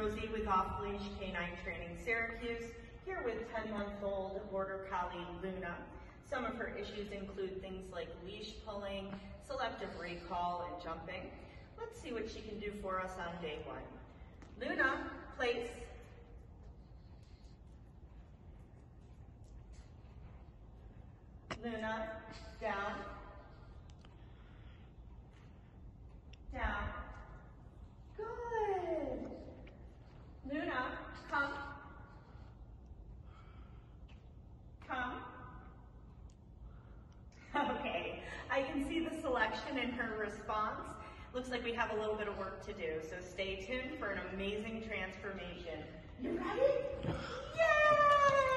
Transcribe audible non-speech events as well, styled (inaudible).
Rosie with Off Leash K9 Training Syracuse, here with 10-month-old Border Collie Luna. Some of her issues include things like leash pulling, selective recall, and jumping. Let's see what she can do for us on day one. Luna, place. Luna, down. Selection in her response. Looks like we have a little bit of work to do, so stay tuned for an amazing transformation. You ready? (laughs) Yay!